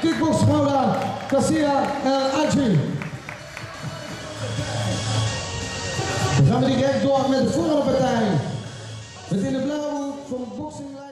kickboxvrouwen Cassia en eh, Adji. Dan gaan direct door met de volgende partij. Met in de blauwe van Boxing